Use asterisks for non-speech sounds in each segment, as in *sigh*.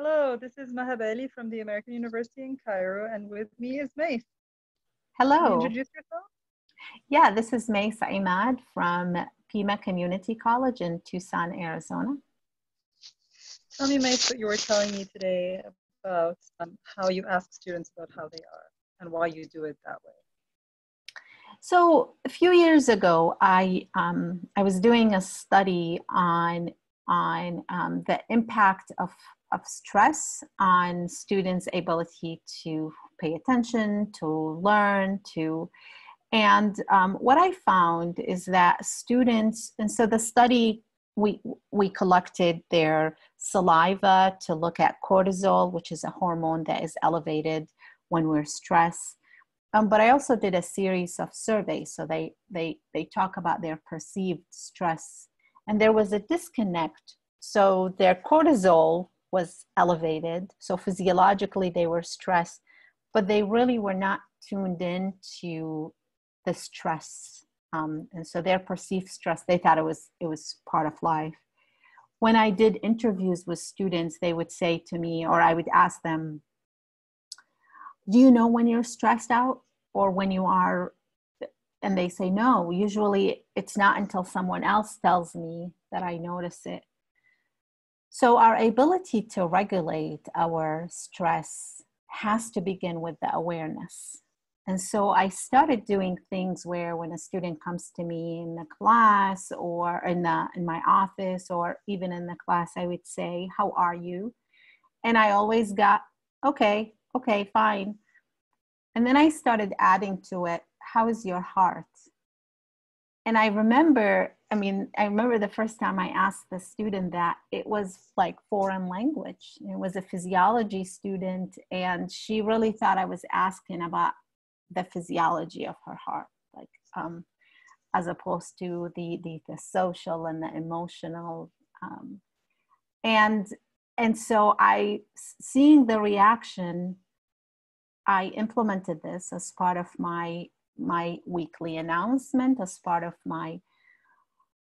Hello, this is Maha Bali from the American University in Cairo, and with me is Mays. Hello. introduce yourself? Yeah, this is Mays Imad from Pima Community College in Tucson, Arizona. Tell me, Mays, what you were telling me today about um, how you ask students about how they are and why you do it that way. So a few years ago, I um, I was doing a study on on um, the impact of of stress on students' ability to pay attention, to learn, to and um, what I found is that students, and so the study we we collected their saliva to look at cortisol, which is a hormone that is elevated when we're stressed. Um, but I also did a series of surveys, so they they they talk about their perceived stress, and there was a disconnect. So their cortisol was elevated. So physiologically, they were stressed, but they really were not tuned in to the stress. Um, and so their perceived stress, they thought it was it was part of life. When I did interviews with students, they would say to me, or I would ask them, "Do you know when you're stressed out, or when you are?" And they say, "No. Usually, it's not until someone else tells me that I notice it." So, our ability to regulate our stress has to begin with the awareness. And so, I started doing things where when a student comes to me in the class or in, the, in my office or even in the class, I would say, How are you? And I always got, Okay, okay, fine. And then I started adding to it, How is your heart? And I remember I mean, I remember the first time I asked the student that it was like foreign language. It was a physiology student, and she really thought I was asking about the physiology of her heart, like um, as opposed to the, the the social and the emotional. Um, and and so I, seeing the reaction, I implemented this as part of my my weekly announcement, as part of my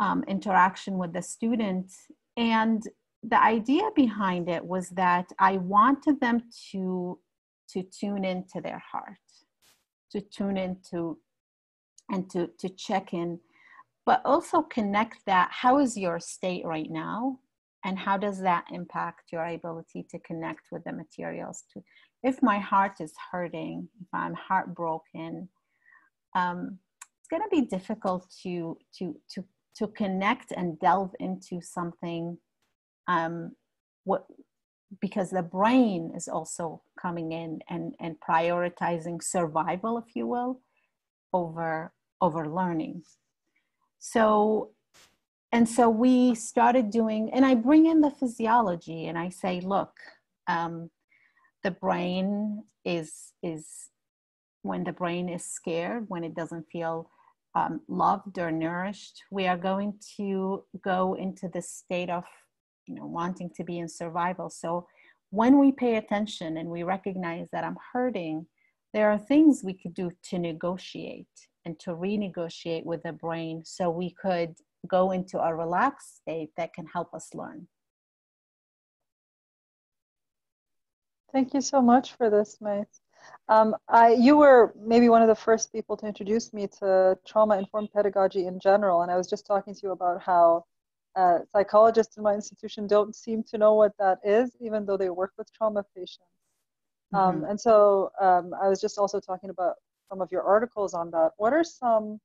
um, interaction with the student. And the idea behind it was that I wanted them to to tune into their heart, to tune into and to to check in, but also connect that. How is your state right now? And how does that impact your ability to connect with the materials? To, if my heart is hurting, if I'm heartbroken, um, it's going to be difficult to to to to connect and delve into something um, what because the brain is also coming in and, and prioritizing survival if you will over over learning. So and so we started doing and i bring in the physiology and i say look um, the brain is is when the brain is scared when it doesn't feel um, loved or nourished, we are going to go into the state of, you know, wanting to be in survival. So when we pay attention and we recognize that I'm hurting, there are things we could do to negotiate and to renegotiate with the brain so we could go into a relaxed state that can help us learn. Thank you so much for this, Mays. Um, I, you were maybe one of the first people to introduce me to trauma-informed pedagogy in general, and I was just talking to you about how uh, psychologists in my institution don't seem to know what that is, even though they work with trauma patients. Um, mm-hmm. and so um, I was just also talking about some of your articles on that. What are some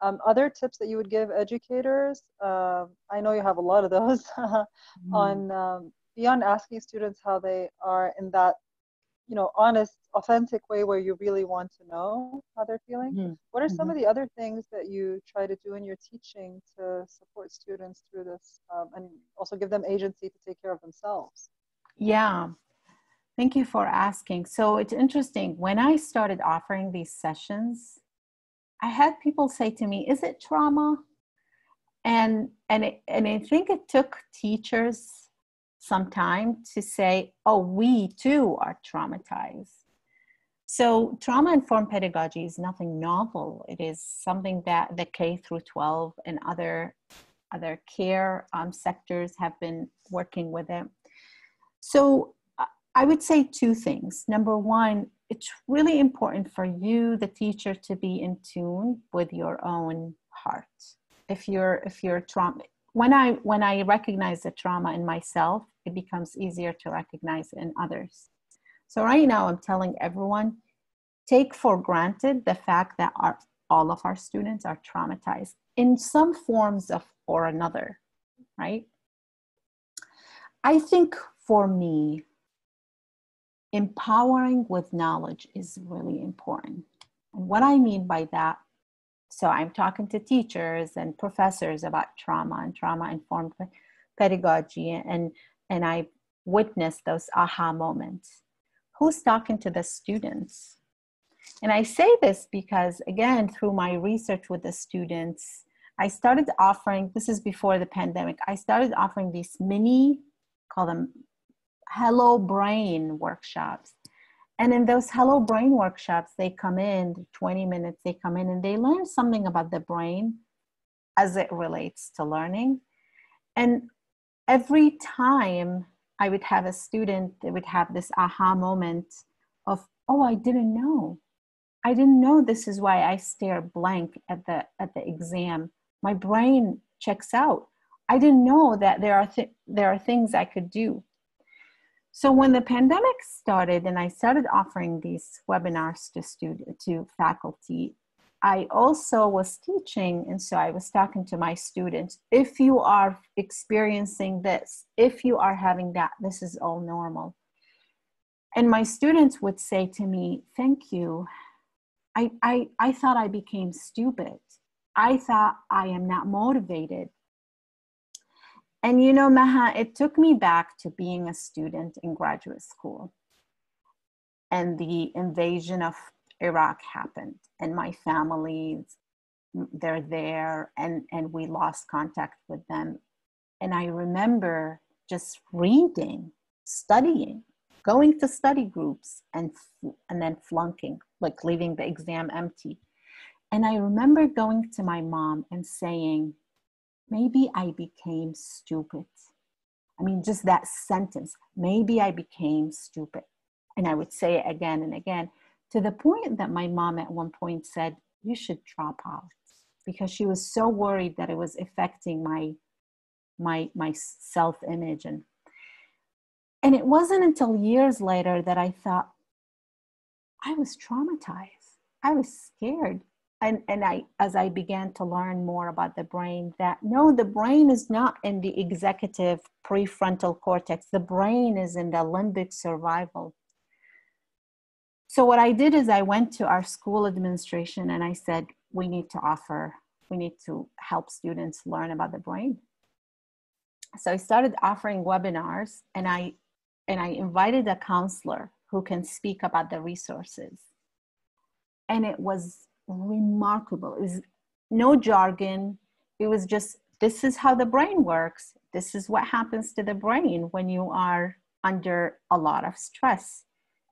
um, other tips that you would give educators? Uh, I know you have a lot of those *laughs* mm-hmm. on um, beyond asking students how they are in that you know honest authentic way where you really want to know how they're feeling? Mm-hmm. what are some mm-hmm. of the other things that you try to do in your teaching to support students through this um, and also give them agency to take care of themselves? Yeah. Thank you for asking. So it's interesting. When i started offering these sessions i had people say to me is it trauma? And and it, and i think it took teachers some time to say, oh, we too are traumatized. So trauma informed pedagogy is nothing novel. It is something that the K through 12 and other other care um, sectors have been working with it. So I would say two things. Number one, it's really important for you, the teacher, to be in tune with your own heart. If you're if you're trauma when I when I recognize the trauma in myself, it becomes easier to recognize in others. So right now I'm telling everyone, take for granted the fact that our, all of our students are traumatized in some forms of or another, right? I think for me, empowering with knowledge is really important. And what I mean by that, so I'm talking to teachers and professors about trauma and trauma informed pedagogy, and, and I witnessed those aha moments. Who's talking to the students? And I say this because, again, through my research with the students, I started offering, this is before the pandemic, I started offering these mini, call them hello brain workshops and in those hello brain workshops they come in 20 minutes they come in and they learn something about the brain as it relates to learning and every time i would have a student that would have this aha moment of oh i didn't know. I didn't know this is why i stare blank at the at the exam. My brain checks out. I didn't know that there are th- there are things i could do. So when the pandemic started and I started offering these webinars to student to faculty, I also was teaching and so I was talking to my students, if you are experiencing this, if you are having that, this is all normal. And my students would say to me, thank you. I, I, I thought I became stupid. I thought I am not motivated. And you know, Maha, it took me back to being a student in graduate school. And the invasion of Iraq happened, and my family, they're there, and, and we lost contact with them. And I remember just reading, studying, going to study groups, and, and then flunking, like leaving the exam empty. And I remember going to my mom and saying, maybe I became stupid. I mean, just that sentence, maybe I became stupid. And I would say it again and again to the point that my mom at one point said, You should drop out because she was so worried that it was affecting my my my self-image. And and it wasn't until years later that I thought I was traumatized. I was scared. And and i as i began to learn more about the brain that no the brain is not in the executive prefrontal cortex. The brain is in the limbic survival so what i did is i went to our school administration and i said we need to offer we need to help students learn about the brain so i started offering webinars and i and i invited a counselor who can speak about the resources and it was remarkable. It was no jargon. It was just this is how the brain works. This is what happens to the brain when you are under a lot of stress.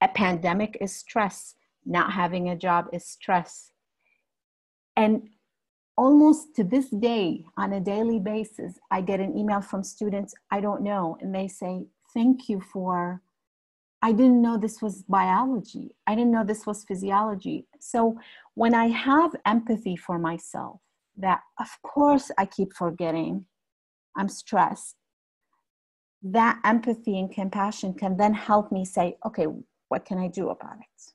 A pandemic is stress. Not having a job is stress. And almost to this day, on a daily basis, I get an email from students I don't know, and they say, Thank you for I didn't know this was biology. I didn't know this was physiology. So when I have empathy for myself, that of course I keep forgetting, I'm stressed, that empathy and compassion can then help me say, okay, what can I do about it?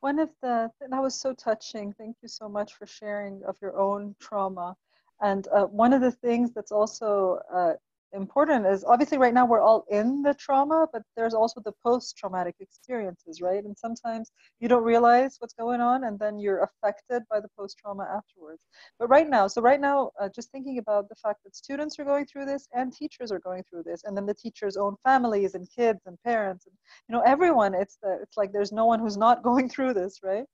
One of the, that was so touching. Thank you so much for sharing of your own trauma. And uh, one of the things that's also uh, important is obviously right now we're all in the trauma, but there's also the post traumatic experiences, right? And sometimes you don't realize what's going on and then you're affected by the post trauma afterwards. But right now, so right now, uh, just thinking about the fact that students are going through this and teachers are going through this, and then the teachers' own families and kids and parents, and you know, everyone, it's, the, it's like there's no one who's not *laughs* going through this, right?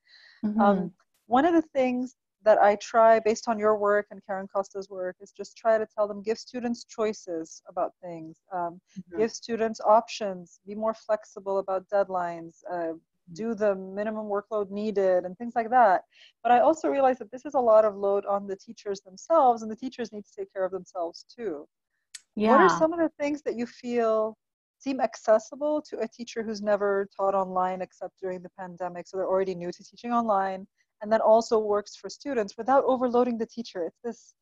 Mm-hmm. Um, one of the things that I try based on your work and Karen Costa's work is just try to tell them give students choices about things, um, mm-hmm. give students options, be more flexible about deadlines, uh, mm-hmm. do the minimum workload needed, and things like that. But I also realize that this is a lot of load on the teachers themselves, and the teachers need to take care of themselves too. yeah. what are some of the things that you feel seem accessible to a teacher who's never taught online except during the pandemic so they're already new to teaching online and that also works for students without overloading the teacher. It's this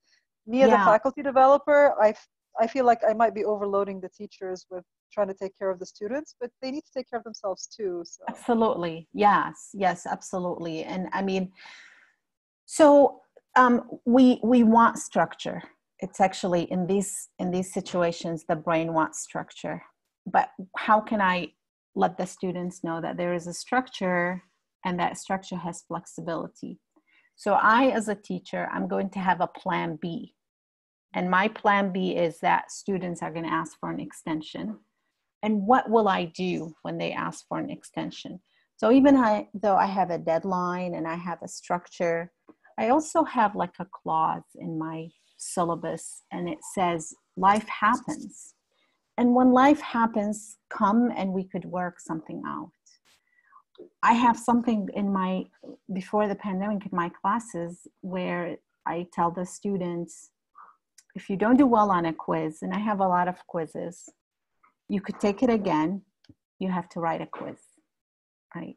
me as yeah. a faculty developer i i feel like i might be overloading the teachers with trying to take care of the students but they need to take care of themselves too so. absolutely. Yes yes absolutely. And i mean so um, we we want structure. It's actually in these in these situations the brain wants structure. But how can i let the students know that there is a structure and that structure has flexibility. So i as a teacher i'm going to have a plan b. And my plan b is that students are going to ask for an extension. And what will i do when they ask for an extension? So even I, though i have a deadline and i have a structure i also have like a clause in my syllabus and it says life happens. And when life happens come and we could work something out i have something in my before the pandemic in my classes where i tell the students if you don't do well on a quiz and i have a lot of quizzes you could take it again. You have to write a quiz right?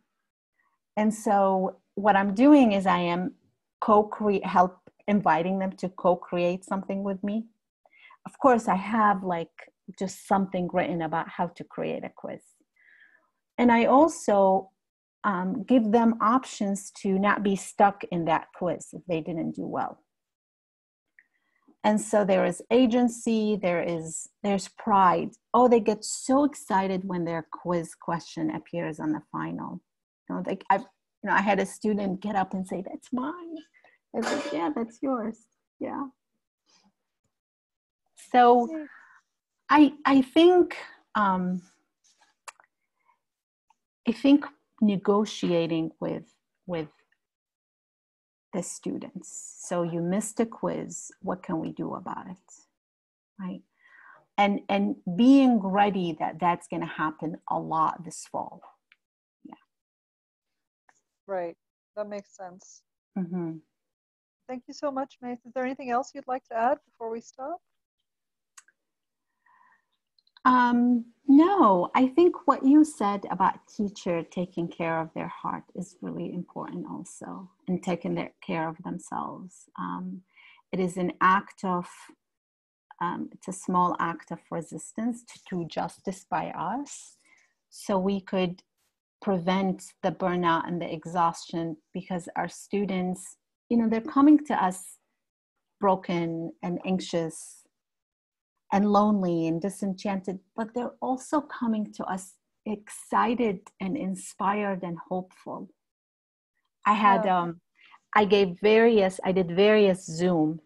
And so what i'm doing is i am co-create help inviting them to co-create something with me. Of course i have like just something written about how to create a quiz. And i also um, give them options to not be stuck in that quiz if they didn't do well and so there is agency there is there's pride oh they get so excited when their quiz question appears on the final you know like i you know i had a student get up and say that's mine I said, yeah, that's yours. Yeah. So I I think um, I think negotiating with with the students. So you missed a quiz. What can we do about it? Right. And and being ready that that's going to happen a lot this fall. Yeah. Right. That makes sense. Mm-hmm. Thank you so much, Mays. Is there anything else you'd like to add before we stop? Um, no, I think what you said about teacher taking care of their heart is really important also, and taking their care of themselves. Um, it is an act of, um, it's a small act of resistance to do justice by us, so we could prevent the burnout and the exhaustion because our students you know they're coming to us broken and anxious and lonely and disenchanted but they're also coming to us excited and inspired and hopeful i had yeah. um i gave various i did various zoom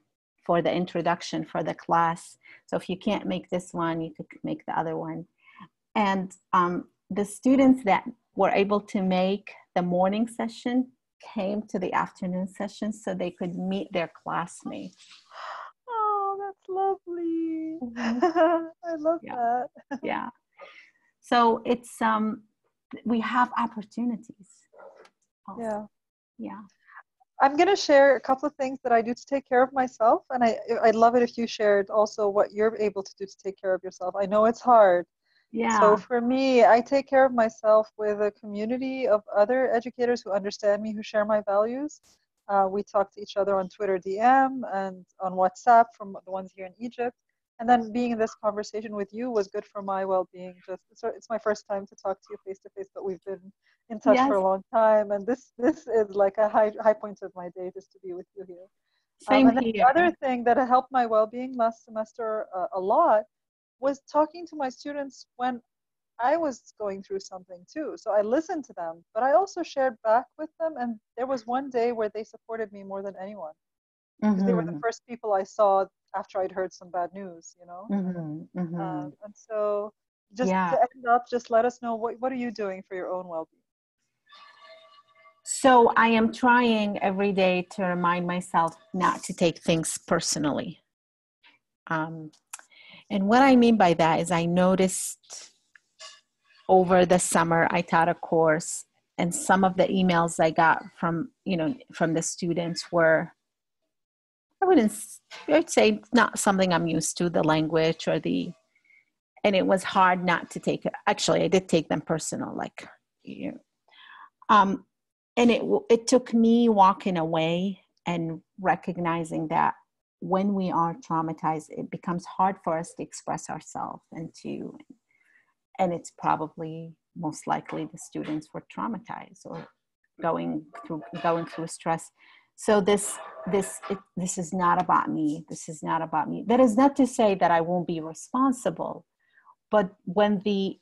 for the introduction for the class so if you can't make this one you could make the other one and um, the students that were able to make the morning session came to the afternoon session so they could meet their classmates. Lovely. Mm-hmm. *laughs* I love yeah. that. yeah. So it's um we have opportunities. Also. Yeah. Yeah. I'm going to share a couple of things that I do to take care of myself. And I, I'd love it if you shared also what you're able to do to take care of yourself. I know it's hard, yeah. So for me, I take care of myself with a community of other educators who understand me, who share my values. Uh, we talk to each other on Twitter DM and on WhatsApp from the ones here in Egypt. And then being in this conversation with you was good for my well-being. Just it's, it's my first time to talk to you face to face, but we've been in touch yes. for a long time, and this this is like a high high point of my day just to be with you here. Same um, and here. The other thing that helped my well-being last semester uh, a lot was talking to my students when I was going through something too. So I listened to them, but I also shared back with them. And there was one day where they supported me more than anyone. Mm-hmm. They were the mm-hmm. first people I saw after I'd heard some bad news, you know? Mm-hmm. Mm-hmm. Um, and so just yeah. to end up, just let us know what, what are you doing for your own well being? So I am trying every day to remind myself not to take things personally. Um, and what I mean by that is I noticed over the summer I taught a course and some of the emails I got from, you know, from the students were I wouldn't i'd say not something i'm used to the language or the and it was hard not to take it actually i did take them personal like you know, um and it it took me walking away and recognizing that when we are traumatized it becomes hard for us to express ourselves and to and it's probably most likely the students were traumatized or going through going through stress. So this this it, this is not about me. This is not about me. That is not to say that i won't be responsible but when the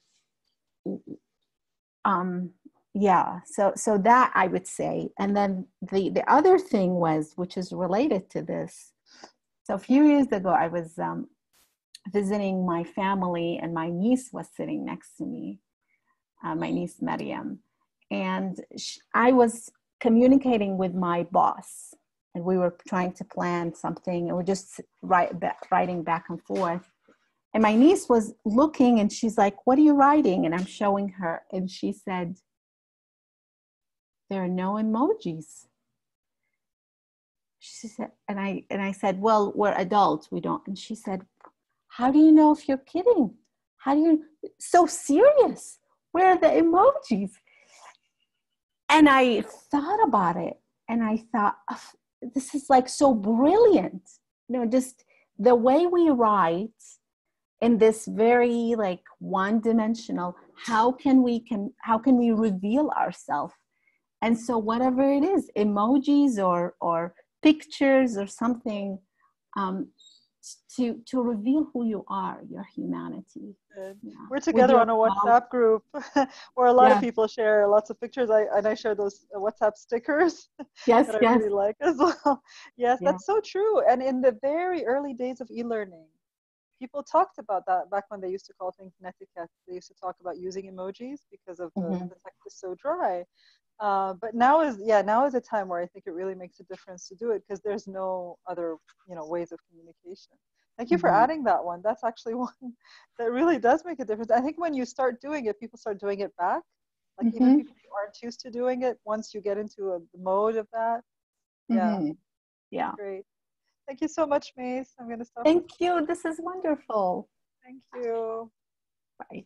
um yeah so so that i would say. And then the the other thing was which is related to this. So a few years ago i was um, visiting my family and my niece was sitting next to me uh, my niece Mariam. And she, I was communicating with my boss and we were trying to plan something and we're just write, writing back and forth. And my niece was looking and she's like what are you writing? And i'm showing her and she said there are no emojis. She said and i and i said well we're adults. We don't and she said how do you know if you're kidding? How do you so serious. Where are the emojis? And i thought about it and i thought this is like so brilliant. You know just the way we write in this very like one dimensional how can we can how can we reveal ourselves and so whatever it is emojis or or pictures or something um, to to reveal who you are your humanity yeah. we're together on a whatsapp group *laughs* where a lot yeah. of people share lots of pictures i and i share those uh, whatsapp stickers *laughs* yes that yes. i really like as *laughs* well yes yeah. that's so true and in the very early days of e-learning people talked about that back when they used to call things netiquette. They used to talk about using emojis because of the, mm-hmm. the text is so dry. Uh, but now is yeah now is a time where I think it really makes a difference to do it because there's no other you know ways of communication. Thank you mm-hmm. for adding that one. That's actually *laughs* one that really does make a difference. I think when you start doing it, people start doing it back. Like mm-hmm. even people who aren't used to doing it, once you get into a mode of that, yeah, mm-hmm. yeah, great. Thank you so much, Mays. I'm going to stop. Thank you. This is wonderful. Thank you. Bye.